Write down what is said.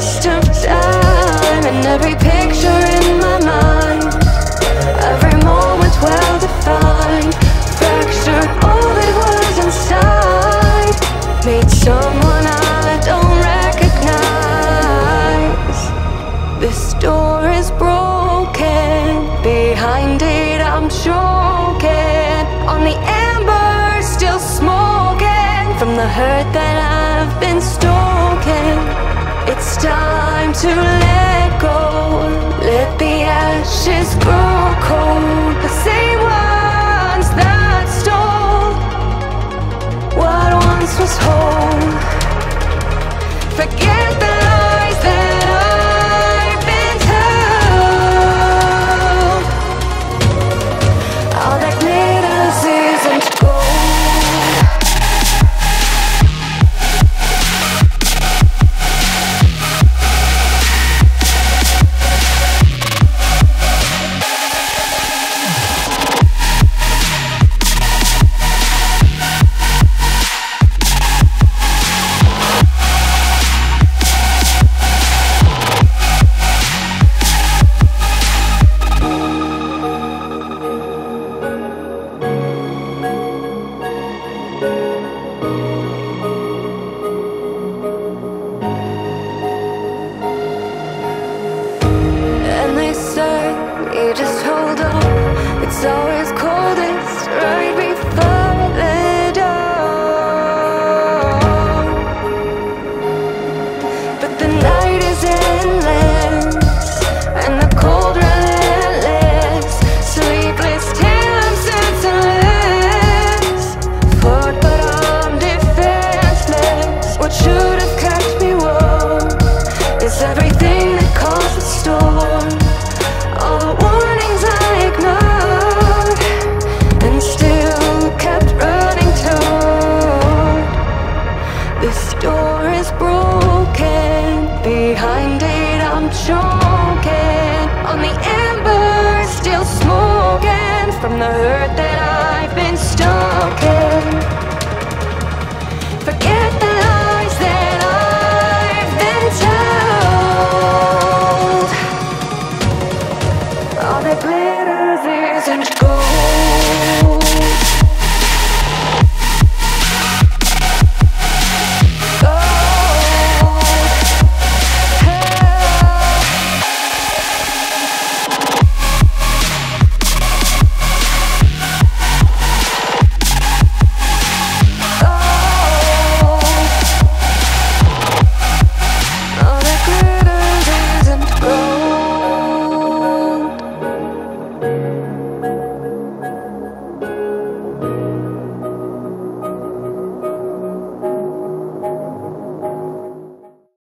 waste of time And every picture in my mind. Every moment well defined Fractured all that was inside. Made someone I don't recognize. This door is broken Behind it I'm choking. On the embers still smoking. From the hurt that I've been on the embers, still smoking from the hurt.